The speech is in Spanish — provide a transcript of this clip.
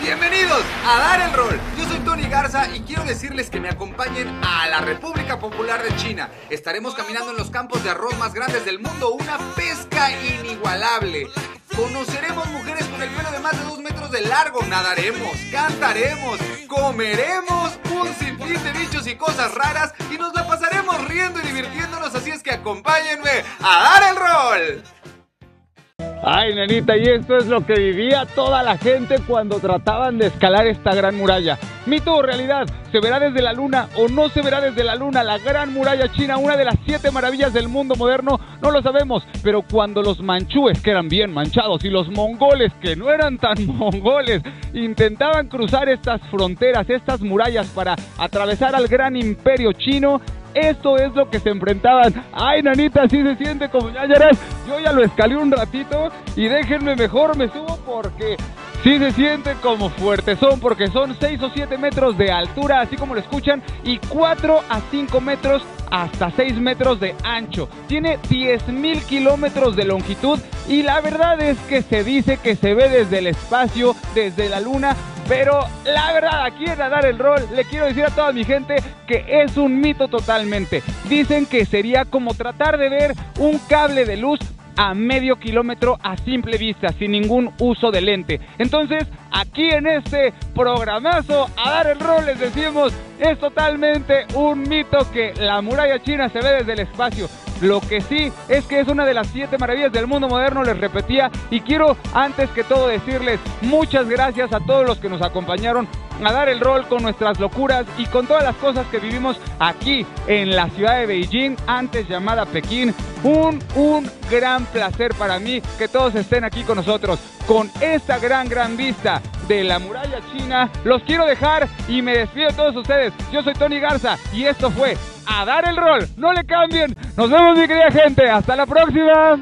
Bienvenidos a Dar el Rol. Yo soy Tony Garza y quiero decirles que me acompañen a la República Popular de China. Estaremos caminando en los campos de arroz más grandes del mundo, una pesca inigualable. Conoceremos mujeres con el pelo de más de dos metros de largo, nadaremos, cantaremos, comeremos un sinfín de bichos y cosas raras y nos la pasaremos riendo y divirtiéndonos, así es que acompáñenme a dar el rol. Ay, nenita, y esto es lo que vivía toda la gente cuando trataban de escalar esta gran muralla. Mito o realidad, ¿se verá desde la luna o no se verá desde la luna la gran muralla china, una de las siete maravillas del mundo moderno? No lo sabemos, pero cuando los manchúes, que eran bien manchados, y los mongoles, que no eran tan mongoles, intentaban cruzar estas fronteras, estas murallas para atravesar al gran imperio chino, esto es lo que se enfrentaban. Ay, nanita, así se siente como ya Yo ya lo escalé un ratito y déjenme mejor me subo porque sí se siente como fuerte son porque son 6 o 7 metros de altura, así como lo escuchan, y 4 a 5 metros hasta 6 metros de ancho. Tiene 10 mil kilómetros de longitud y la verdad es que se dice que se ve desde el espacio, desde la luna, pero la verdad, aquí en Dar el Rol, le quiero decir a toda mi gente que es un mito totalmente. Dicen que sería como tratar de ver un cable de luz a medio kilómetro a simple vista, sin ningún uso de lente. Entonces, aquí en este programazo, a dar el rol, les decimos, es totalmente un mito que la muralla china se ve desde el espacio. Lo que sí es que es una de las siete maravillas del mundo moderno, les repetía, y quiero antes que todo decirles muchas gracias a todos los que nos acompañaron a dar el rol con nuestras locuras y con todas las cosas que vivimos aquí en la ciudad de Beijing, antes llamada Pekín. Un, un gran placer para mí que todos estén aquí con nosotros, con esta gran, gran vista de la muralla china. Los quiero dejar y me despido de todos ustedes. Yo soy Tony Garza y esto fue A Dar el Rol. No le cambien. Nos vemos, mi querida gente. Hasta la próxima.